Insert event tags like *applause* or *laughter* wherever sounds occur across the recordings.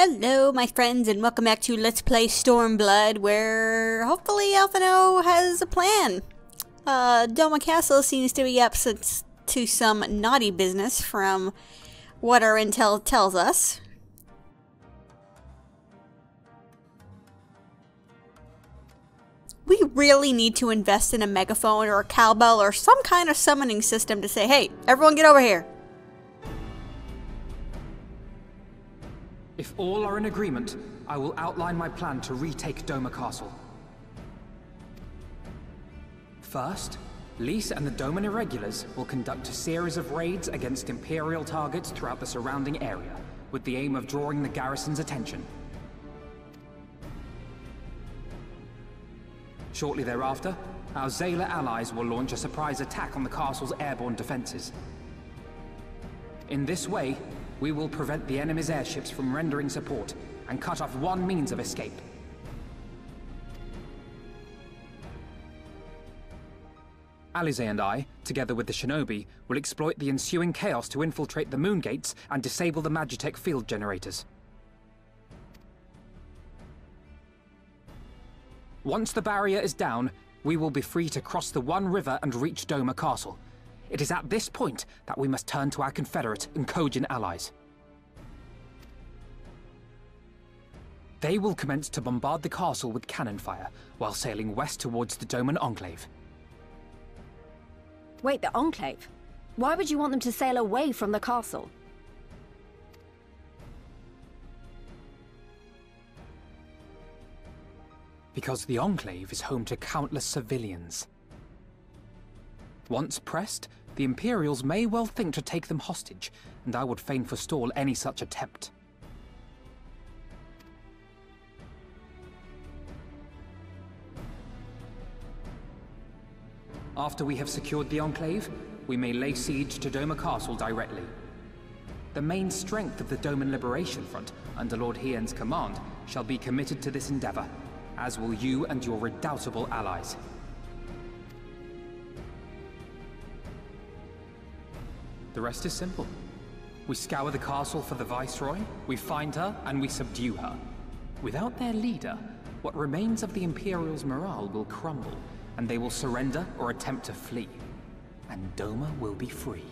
Hello, my friends, and welcome back to Let's Play Stormblood, where hopefully Alphinaud has a plan. Uh, Doma Castle seems to be up to some naughty business from what our intel tells us. We really need to invest in a megaphone or a cowbell or some kind of summoning system to say, hey, everyone get over here. If all are in agreement, I will outline my plan to retake Doma Castle. First, Lyse and the Doman Irregulars will conduct a series of raids against Imperial targets throughout the surrounding area, with the aim of drawing the garrison's attention. Shortly thereafter, our Xaela allies will launch a surprise attack on the castle's airborne defenses. In this way, we will prevent the enemy's airships from rendering support and cut off one means of escape. Alisaie and I, together with the shinobi, will exploit the ensuing chaos to infiltrate the moon gates and disable the Magitech field generators. Once the barrier is down, we will be free to cross the One River and reach Doma Castle. It is at this point that we must turn to our Confederate and Kojin allies. They will commence to bombard the castle with cannon fire, while sailing west towards the Doman Enclave. Wait, the Enclave? Why would you want them to sail away from the castle? Because the Enclave is home to countless civilians. Once pressed, the Imperials may well think to take them hostage, and I would fain forestall any such attempt. After we have secured the Enclave, we may lay siege to Doma Castle directly. The main strength of the Doman Liberation Front, under Lord Hien's command, shall be committed to this endeavor, as will you and your redoubtable allies. The rest is simple. We scour the castle for the Viceroy, we find her, and we subdue her. Without their leader, what remains of the Imperial's morale will crumble, and they will surrender or attempt to flee. And Doma will be free.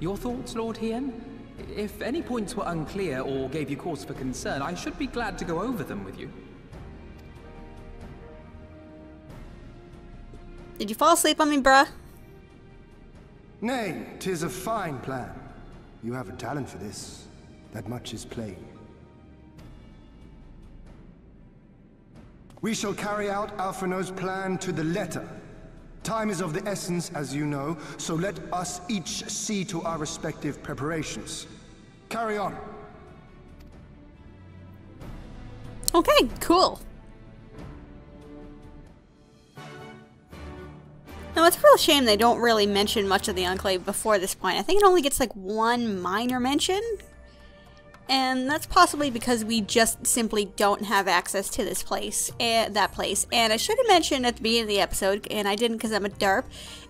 Your thoughts, Lord Hien? If any points were unclear or gave you cause for concern, I should be glad to go over them with you. Did you fall asleep on me, bruh? Nay, tis a fine plan. You have a talent for this. That much is plain. We shall carry out Alphinaud's plan to the letter. Time is of the essence, as you know, so let us each see to our respective preparations. Carry on. Okay, cool. Now, it's a real shame they don't really mention much of the Enclave before this point. I think it only gets like one minor mention, and that's possibly because we just simply don't have access to this place and that place and i should have mentioned at the beginning of the episode and i didn't because i'm a derp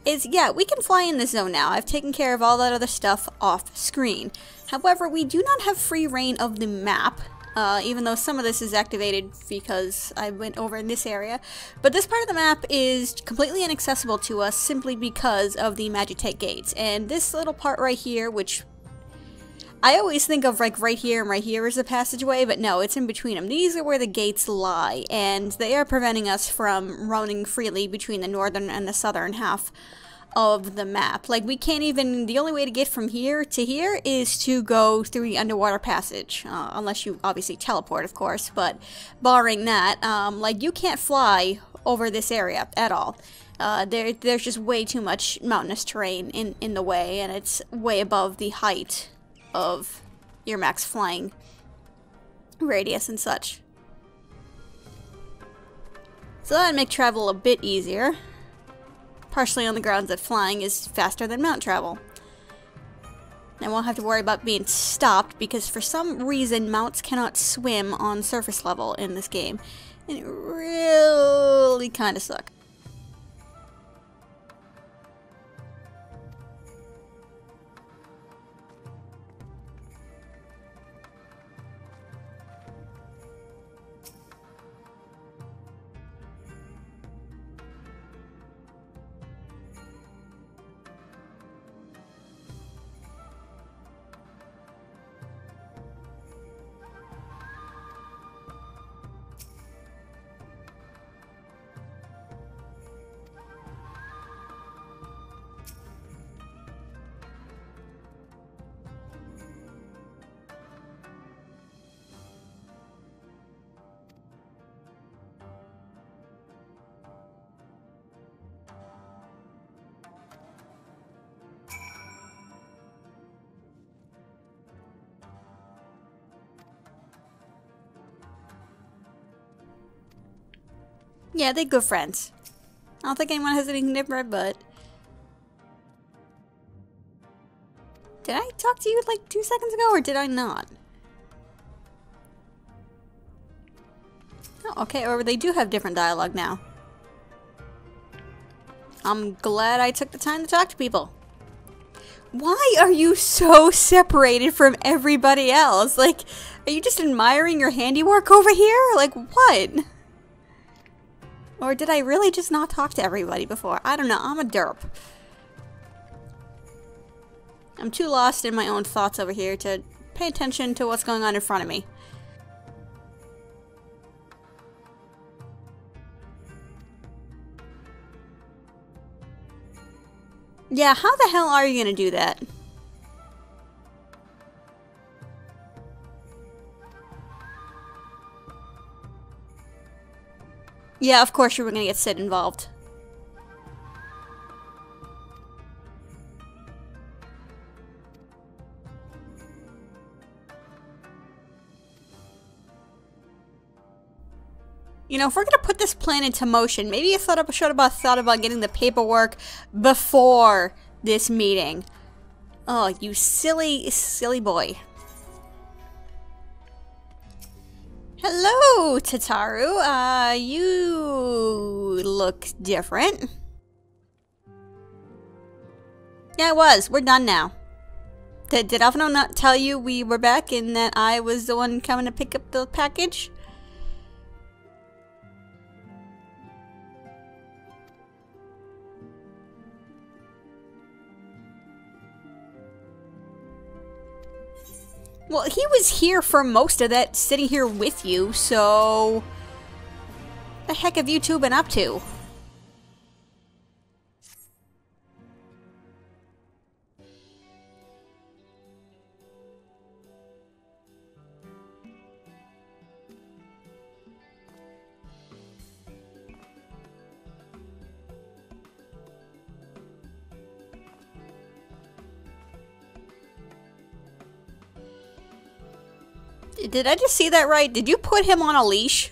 is yeah we can fly in this zone now i've taken care of all that other stuff off screen however we do not have free reign of the map uh, even though some of this is activated because I went over in this area. But this part of the map is completely inaccessible to us simply because of the Magitech gates. And this little part right here, which I always think of like right here and right here is a passageway, but no, it's in between them. These are where the gates lie, and they are preventing us from running freely between the northern and the southern half of the map. Like, we can't even, the only way to get from here to here is to go through the underwater passage, uh, unless you obviously teleport, of course, but barring that, um, like, you can't fly over this area at all. Uh, there, there's just way too much mountainous terrain in, in the way, and it's way above the height of your max flying radius and such. So that'd make travel a bit easier, partially on the grounds that flying is faster than mount travel. I won't have to worry about being stopped because for some reason mounts cannot swim on surface level in this game. And it really kinda kind Yeah, they're good friends. I don't think anyone has anything different, but... Did I talk to you like two seconds ago, or did I not? Oh, okay, or they do have different dialogue now. I'm glad I took the time to talk to people. Why are you so separated from everybody else? Like, are you just admiring your handiwork over here? Like, what? Or did I really just not talk to everybody before? I don't know. I'm a derp. I'm too lost in my own thoughts over here to pay attention to what's going on in front of me. Yeah, how the hell are you gonna do that? Yeah, of course you were gonna get Cid involved. You know, if we're gonna put this plan into motion, maybe you thought should have thought about getting the paperwork before this meeting. Oh, you silly, silly boy. Hello, Tataru. Uh, you look different. Yeah, it was. We're done now. Did, did not tell you we were back and that I was the one coming to pick up the package? Well, he was here for most of that, sitting here with you, so... The heck have you two been up to? Did I just see that right? Did you put him on a leash?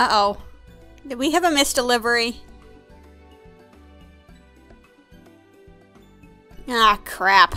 Uh-oh. Did we have a misdelivery? Ah, crap.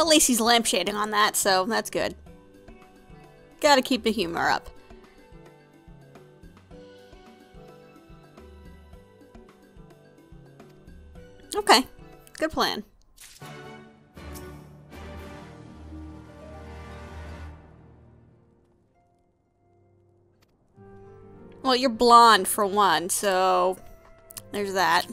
Well, at least he's lampshading on that, so that's good. Gotta keep the humor up. Okay, good plan. Well, you're blonde for one, so there's that.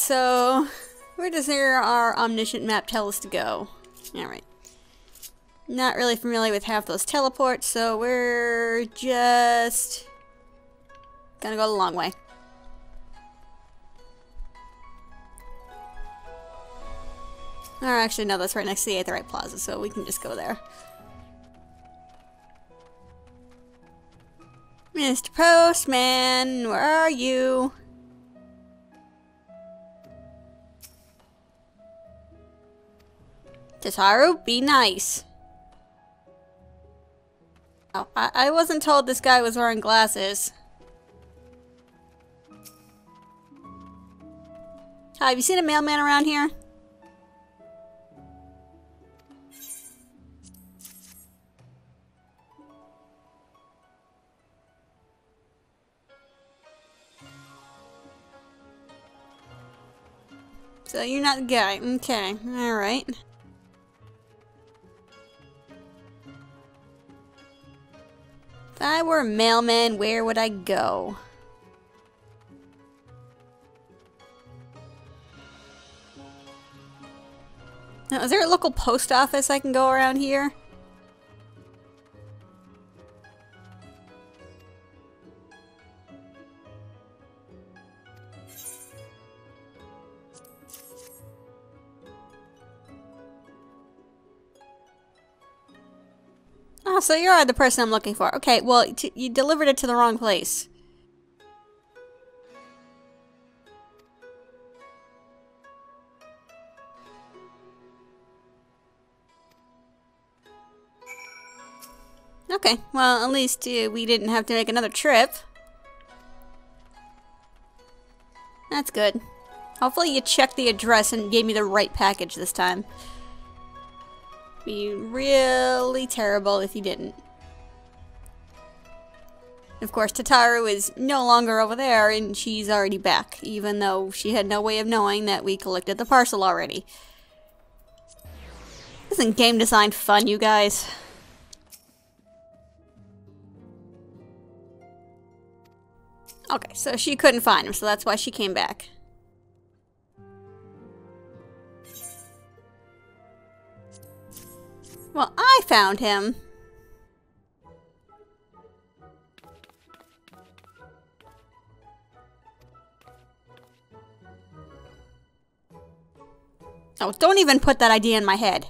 So where does our omniscient map tell us to go? Alright. Not really familiar with half those teleports, so we're just gonna go the long way. Or actually, no, that's right next to the Aetheryte Plaza, so we can just go there. Mr. Postman, where are you? Tataru, be nice. Oh, I, I wasn't told this guy was wearing glasses. Hi, have you seen a mailman around here? So you're not the guy. Okay, alright. If I were a mailman, where would I go? Now, is there a local post office I can go around here? So you're the person I'm looking for. Okay, well, you delivered it to the wrong place. Okay, well, at least uh, we didn't have to make another trip. That's good. Hopefully you checked the address and gave me the right package this time. Be really terrible if you didn't. Of course, Tataru is no longer over there, and she's already back, even though she had no way of knowing that we collected the parcel already. Isn't game design fun, you guys? Okay, so she couldn't find him, so that's why she came back. Well, I found him. Oh, don't even put that idea in my head.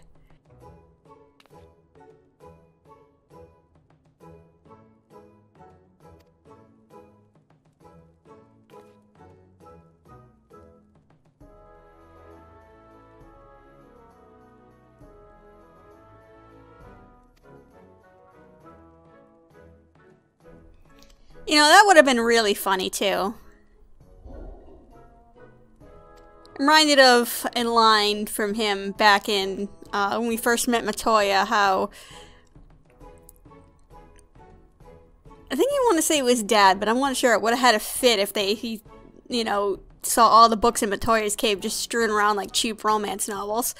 You know, that would have been really funny too. I'm Reminded of a line from him back in uh, when we first met Matoya, how I think you want to say it was dad, but I'm not sure it would have had a fit if they, he, you know, saw all the books in Matoya's cave just strewn around like cheap romance novels.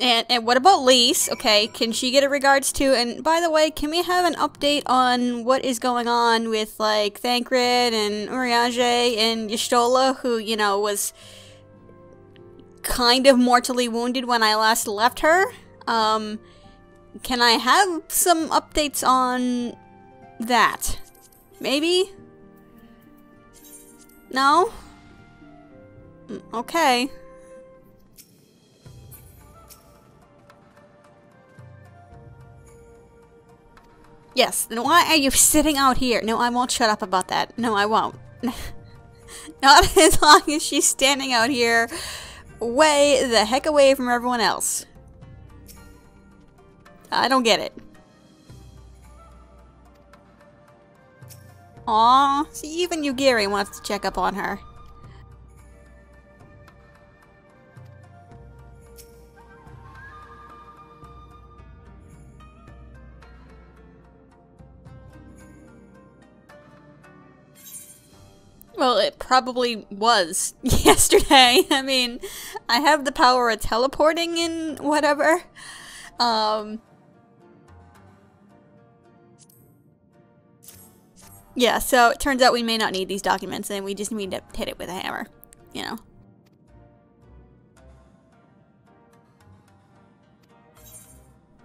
And, and what about Lyse? Okay, can she get a regards too? And by the way, can we have an update on what is going on with like Thancred and Urianger and Y'shtola, who, you know, was kind of mortally wounded when I last left her? Um, can I have some updates on that? Maybe? No? Mm, okay. Yes, then why are you sitting out here? No, I won't shut up about that. No, I won't. *laughs* Not *laughs* as long as she's standing out here way the heck away from everyone else. I don't get it. Aw, see, even you, Gary, wants to check up on her. Well, it probably was *laughs* yesterday. *laughs* I mean, I have the power of teleporting and whatever. Um, yeah, so it turns out we may not need these documents and we just need to hit it with a hammer, you know.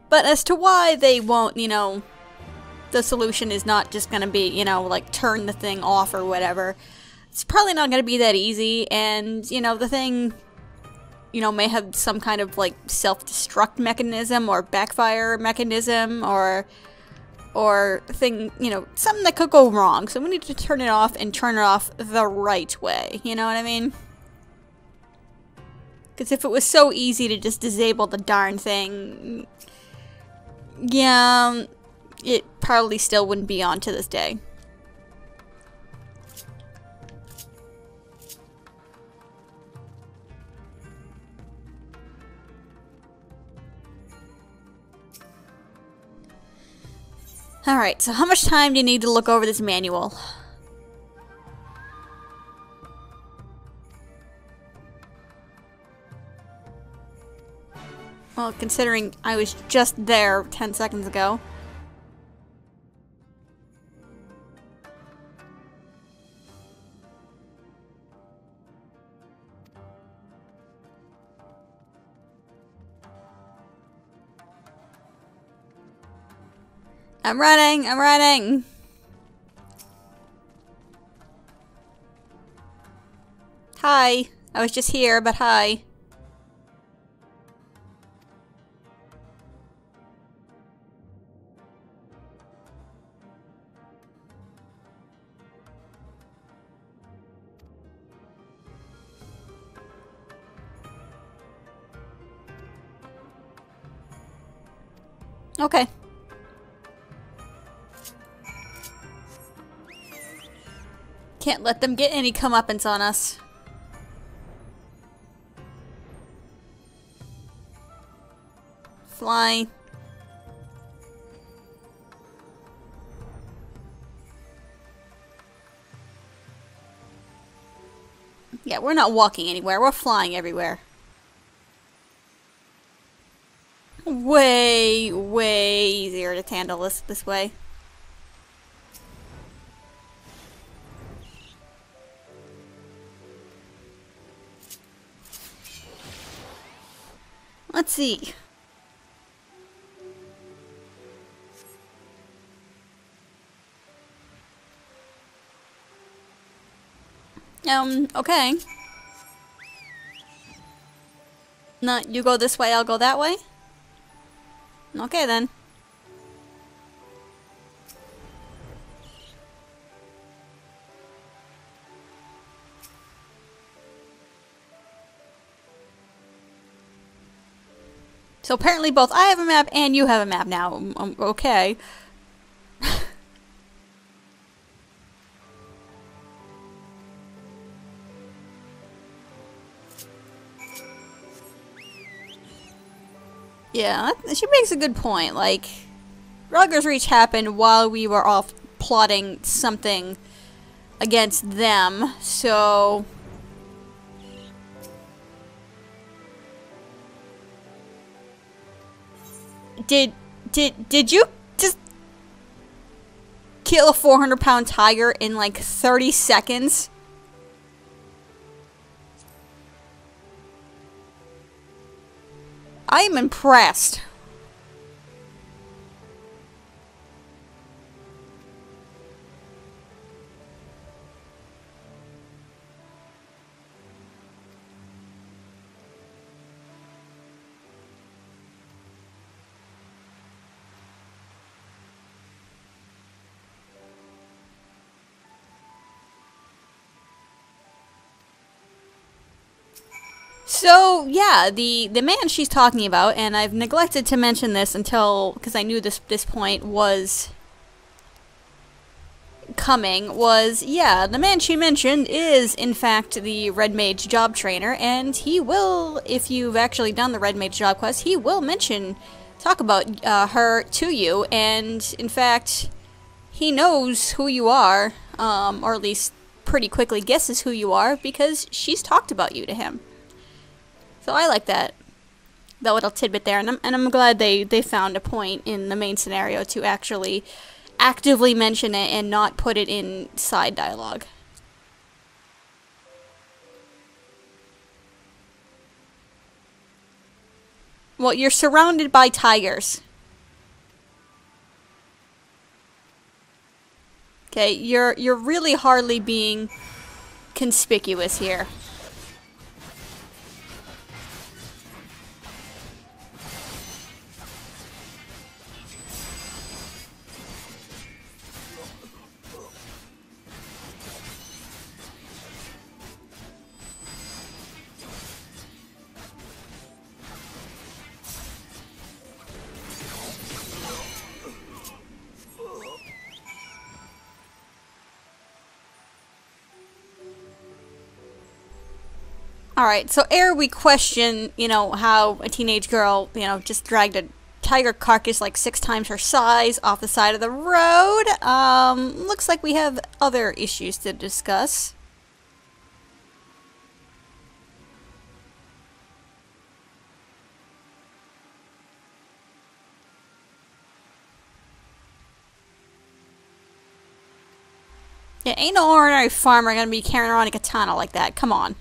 But as to why they won't, you know, the solution is not just going to be, you know, like turn the thing off or whatever it's probably not going to be that easy, and, you know, the thing, you know, may have some kind of, like, self-destruct mechanism or backfire mechanism or, or thing, you know, something that could go wrong. So we need to turn it off and turn it off the right way, you know what I mean? Because if it was so easy to just disable the darn thing, yeah, it probably still wouldn't be on to this day. Alright, so how much time do you need to look over this manual? Well, considering I was just there 10 seconds ago. I'm running, I'm running. Hi. I was just here, but hi. Okay. Can't let them get any comeuppance on us. Fly. Yeah, we're not walking anywhere. We're flying everywhere. Way, way easier to handle this this way. Let's see. Um, okay. Not you go this way, I'll go that way? Okay then. So apparently both I have a map and you have a map now. Um, okay. *laughs* yeah, she makes a good point. Like, Rugger's Reach happened while we were off plotting something against them, so Did did did you just kill a 400 pound tiger in like 30 seconds? I am impressed. So yeah, the the man she's talking about, and I've neglected to mention this until because I knew this this point was coming. Was yeah, the man she mentioned is in fact the Red Mage job trainer, and he will, if you've actually done the Red Mage job quest, he will mention talk about uh, her to you, and in fact, he knows who you are, um, or at least pretty quickly guesses who you are because she's talked about you to him. So I like that that little tidbit there, and I'm, and I'm glad they, they found a point in the main scenario to actually actively mention it and not put it in side dialogue. Well, you're surrounded by tigers. Okay, you're you're really hardly being conspicuous here. Alright, so ere we question, you know, how a teenage girl, you know, just dragged a tiger carcass like six times her size off the side of the road, um, looks like we have other issues to discuss. Yeah, ain't no ordinary farmer gonna be carrying around a katana like that. Come on.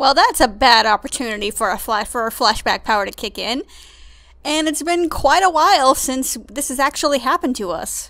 Well, that's a bad opportunity for a flash for a flashback power to kick in. And it's been quite a while since this has actually happened to us.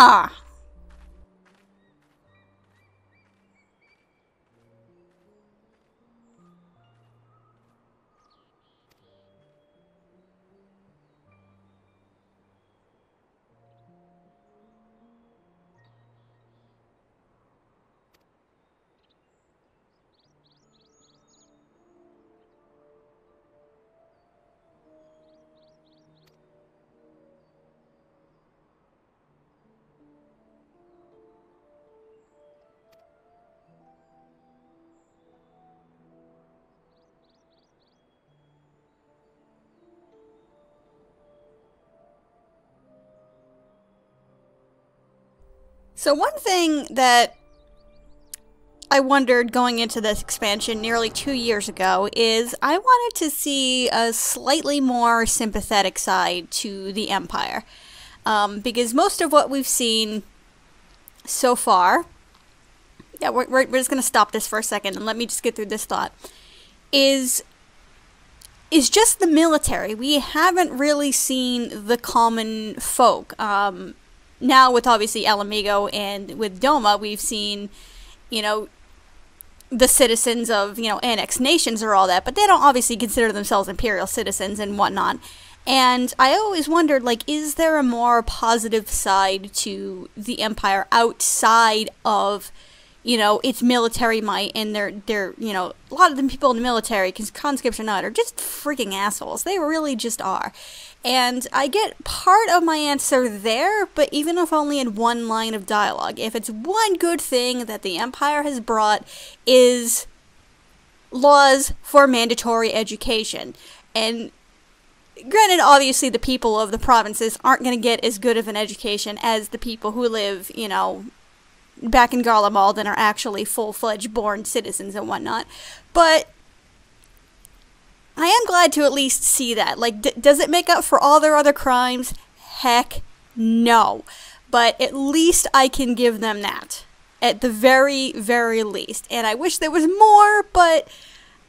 Huh. So one thing that I wondered going into this expansion nearly two years ago is I wanted to see a slightly more sympathetic side to the Empire. Um, because most of what we've seen so far, yeah, we're, we're, just going to stop this for a second and let me just get through this thought, is is just the military. We haven't really seen the common folk. Um, now with obviously Ala Mhigo and with Doma, we've seen, you know, the citizens of, you know, annexed nations or all that, but they don't obviously consider themselves imperial citizens and whatnot. And I always wondered, like, is there a more positive side to the Empire outside of, you know, its military might and they're they're you know, a lot of the people in the military, because conscripts are not, are just freaking assholes. They really just are. And I get part of my answer there, but even if only in one line of dialogue. If it's one good thing that the Empire has brought is laws for mandatory education. And granted, obviously, the people of the provinces aren't going to get as good of an education as the people who live, you know, back in Garlemald and are actually full fledged born citizens and whatnot. But I am glad to at least see that. Like, does it make up for all their other crimes? Heck no. But at least I can give them that. At the very, very least. And I wish there was more, but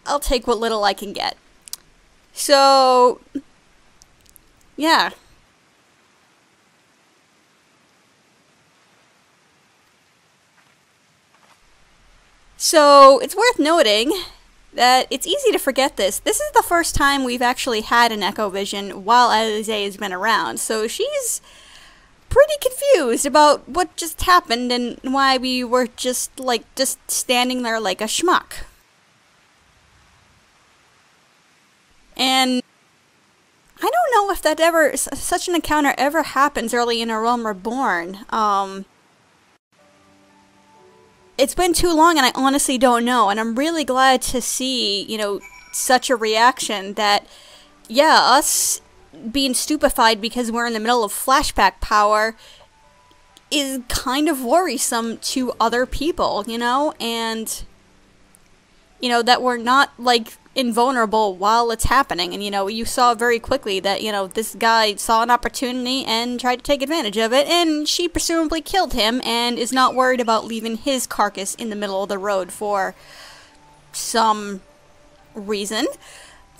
I'll take what little I can get. So, yeah. So, it's worth noting that it's easy to forget this. This is the first time we've actually had an Echo Vision while Alisaie has been around, so she's pretty confused about what just happened and why we were just, like, just standing there like a schmuck. And I don't know if that ever, such an encounter ever happens early in A Realm Reborn. Um, it's been too long and I honestly don't know. And I'm really glad to see, you know, such a reaction that, yeah, us being stupefied because we're in the middle of flashback power is kind of worrisome to other people, you know? And, you know, that we're not, like, invulnerable while it's happening. And, you know, you saw very quickly that, you know, this guy saw an opportunity and tried to take advantage of it, and she presumably killed him and is not worried about leaving his carcass in the middle of the road for some reason.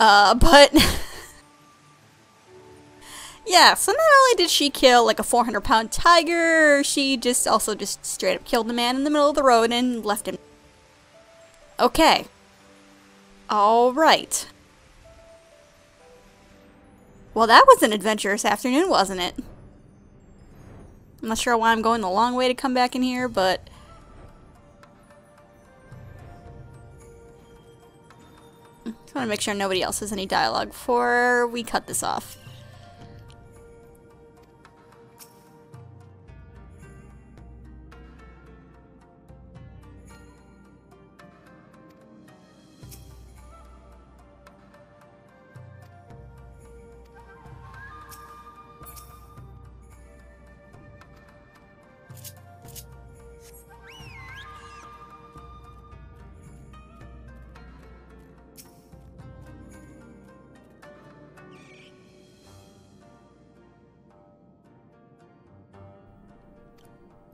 Uh, *laughs* but. yeah, so not only did she kill like a 400 pound tiger, she just also just straight up killed the man in the middle of the road and left him. Okay, all right. Well, that was an adventurous afternoon, wasn't it? I'm not sure why I'm going the long way to come back in here, but... Just want to make sure nobody else has any dialogue before we cut this off.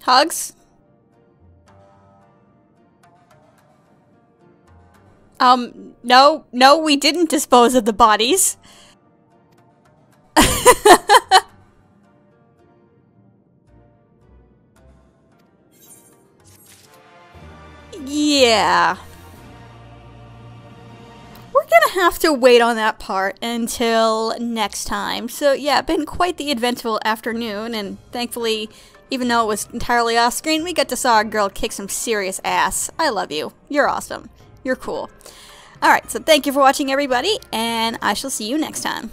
Hugs? Um, no, no, we didn't dispose of the bodies. *laughs* yeah. We're gonna have to wait on that part until next time. So yeah, been quite the eventful afternoon, and thankfully even though it was entirely off screen, we got to saw a girl kick some serious ass. I love you. You're awesome. You're cool. Alright, so thank you for watching, everybody, and I shall see you next time.